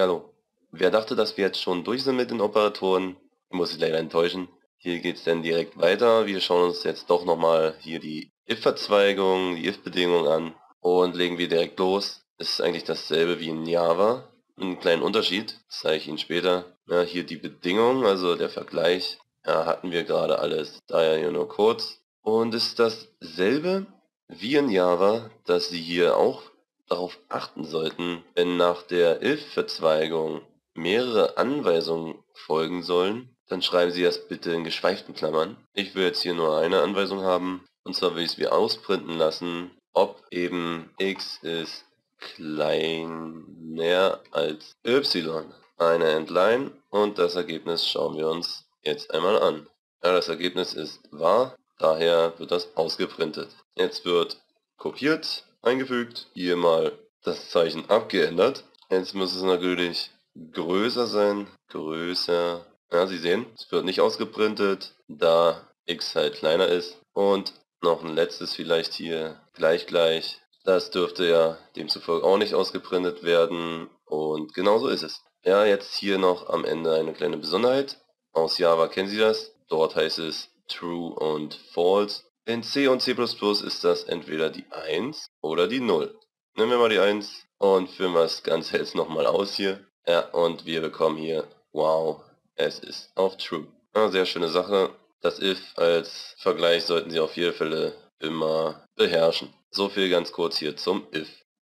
Hallo. Wer dachte, dass wir jetzt schon durch sind mit den Operatoren, muss ich leider enttäuschen. Hier geht es dann direkt weiter. Wir schauen uns jetzt doch nochmal hier die if-Verzweigung, die if-Bedingung an und legen wir direkt los. Ist eigentlich dasselbe wie in Java. Einen kleinen Unterschied, zeige ich Ihnen später. Ja, hier die Bedingung, also der Vergleich. Ja, hatten wir gerade alles, daher hier nur kurz. Und ist dasselbe wie in Java, dass Sie hier auch darauf achten sollten, wenn nach der if-Verzweigung mehrere Anweisungen folgen sollen, dann schreiben Sie das bitte in geschweiften Klammern. Ich will jetzt hier nur eine Anweisung haben, und zwar will ich es mir ausprinten lassen, ob eben x ist kleiner als y. Eine Endline und das Ergebnis schauen wir uns jetzt einmal an. Ja, das Ergebnis ist wahr, daher wird das ausgeprintet. Jetzt wird kopiert, eingefügt, hier mal das Zeichen abgeändert. Jetzt muss es natürlich größer sein, größer. Ja, Sie sehen, es wird nicht ausgeprintet, da x halt kleiner ist. Und noch ein letztes vielleicht hier, gleich gleich. Das dürfte ja demzufolge auch nicht ausgeprintet werden. Und genauso ist es. Ja, jetzt hier noch am Ende eine kleine Besonderheit. Aus Java kennen Sie das. Dort heißt es True und False. In C und C++ ist das entweder die 1 oder die 0. Nehmen wir mal die 1 und führen wir das Ganze jetzt nochmal aus hier. Ja, und wir bekommen hier, wow, es ist auf True. Ja, sehr schöne Sache. Das if als Vergleich sollten Sie auf jeden Fälle immer beherrschen. So viel ganz kurz hier zum if.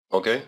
Okay?